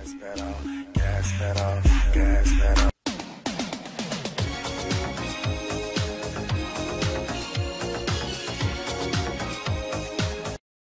gas pedal, gas pedal, gas pedal.